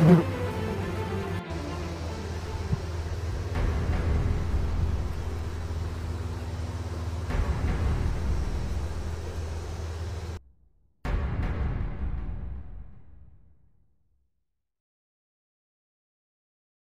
Mm-hmm.